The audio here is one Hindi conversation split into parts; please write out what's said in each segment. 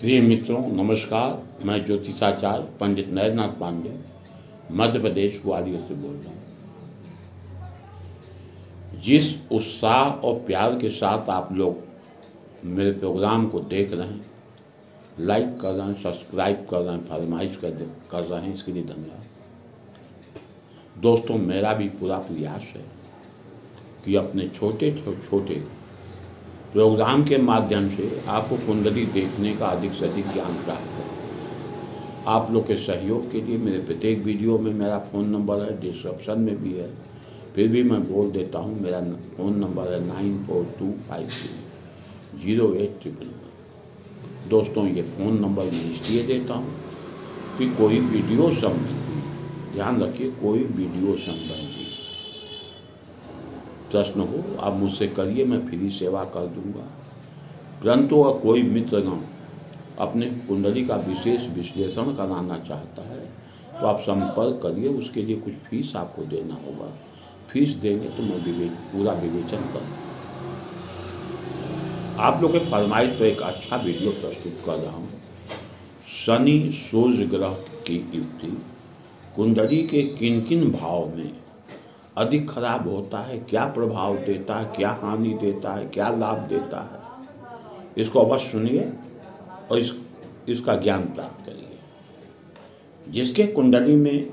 प्रिय मित्रों, नमस्कार। मैं ज्योतिषाचार्य पंडित नरेंद्रनाथ पांडे, मध्य प्रदेश ग्वालियर से बोल रहा हूँ। जिस उत्साह और प्यार के साथ आप लोग मेरे प्रोग्राम को देख रहे हैं लाइक कर रहे हैं सब्सक्राइब कर रहे हैं, फरमाइश कर कर रहे हैं, इसके लिए धन्यवाद। दोस्तों, मेरा भी पूरा प्रयास है कि अपने छोटे छोटे छोटे प्रोग्राम के माध्यम से आपको कुंडली देखने का अधिक से अधिक ज्ञान प्राप्त हो। आप लोग के सहयोग के लिए मेरे प्रत्येक वीडियो में मेरा फ़ोन नंबर है, डिस्क्रिप्शन में भी है। फिर भी मैं बोल देता हूँ, मेरा फ़ोन नंबर है nine four two five three zero eight triple one. दोस्तों, ये फ़ोन नंबर मैं इसलिए देता हूँ कि कोई वीडियो संबंधी, ध्यान रखिए, कोई वीडियो संबंधी प्रश्न हो आप मुझसे करिए मैं फ्री सेवा कर दूँगा। परंतु अगर कोई मित्रगण अपने कुंडली का विशेष विश्लेषण कराना चाहता है तो आप संपर्क करिए उसके लिए कुछ फ़ीस आपको देना होगा। फ़ीस देंगे तो मैं विवे, पूरा विवेचन कर। आप लोग के फरमाइश पर एक अच्छा वीडियो प्रस्तुत कर रहा हूँ। शनि सूर्य ग्रह की युक्ति। कुंडली के किन किन भाव में अधिक खराब होता है, क्या प्रभाव देता है, क्या हानि देता है, क्या लाभ देता है? इसको अवश्य सुनिए और इस, इसका ज्ञान प्राप्त करिए। जिसके कुंडली में,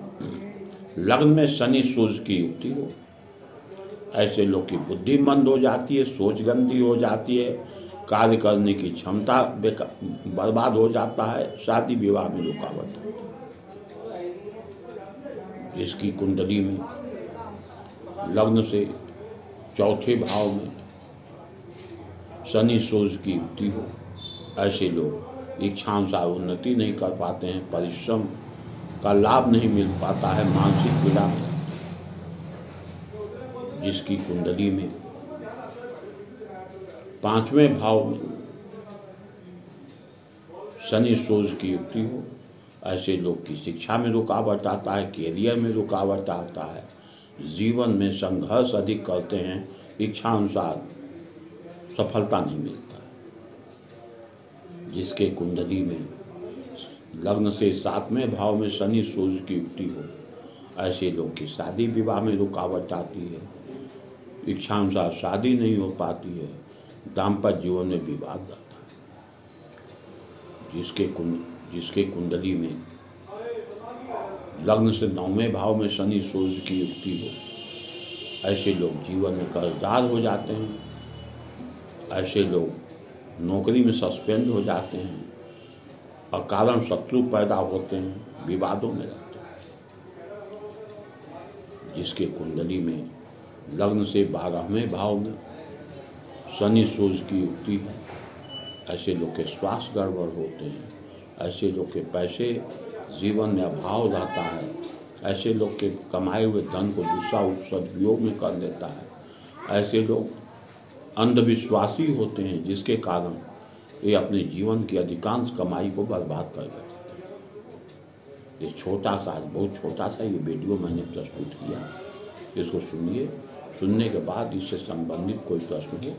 लग्न में शनि सूर्य की युक्ति हो, ऐसे लोग की बुद्धि मंद हो जाती है, सोच गंदी हो जाती है, कार्य करने की क्षमता बर्बाद हो जाता है, शादी विवाह में रुकावट इसकी कुंडली में लग्न से चौथे भाव में शनि सूर्य की युक्ति हो। ऐसे लोग इच्छानुसार उन्नति नहीं कर पाते हैं, परिश्रम का लाभ नहीं मिल पाता है मानसिक पीड़ा में, जिसकी कुंडली में। पाँचवें भाव में शनि सूर्य की युक्ति हो। ऐसे लोग की शिक्षा में रुकावट आता है कैरियर में रुकावट आता है जीवन में संघर्ष अधिक करते हैं इच्छा अनुसार सफलता नहीं मिलता जिसके कुंडली में, लग्न से सातवें भाव में शनि सूर्य की युक्ति हो, ऐसे लोग की शादी विवाह में रुकावट आती है। इच्छा अनुसार शादी नहीं हो पाती है, दाम्पत्य जीवन में विवाद आता है। जिसके कुंड, जिसके कुंडली में लग्न से नौवें भाव में शनि सूर्य की युक्ति हो। ऐसे लोग जीवन में कर्जदार हो जाते हैं। ऐसे लोग नौकरी में सस्पेंड हो जाते हैं और कारण शत्रु पैदा होते हैं, विवादों में रहते हैं। जिसके कुंडली में लग्न से बारहवें भाव में शनि सूर्य की युक्ति है। ऐसे लोग के स्वास्थ्य गड़बड़ होते हैं। ऐसे लोग के पैसे जीवन में अभाव रहता है। ऐसे लोग के कमाए हुए धन को दूसरा सदुपयोग में कर लेता है। ऐसे लोग अंधविश्वासी होते हैं, जिसके कारण ये अपने जीवन की अधिकांश कमाई को बर्बाद कर देते हैं। ये छोटा सा, बहुत छोटा सा ये वीडियो मैंने प्रस्तुत किया। इसको सुनिए। सुनने के बाद इससे संबंधित कोई प्रश्न हो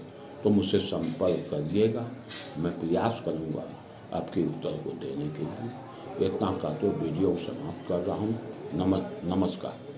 तो मुझसे संपर्क करिएगा। मैं प्रयास करूँगा आपके उत्तर को देने के लिए। इतना का तो वीडियो समाप्त कर रहा हूँ। नमस् नमस्कार।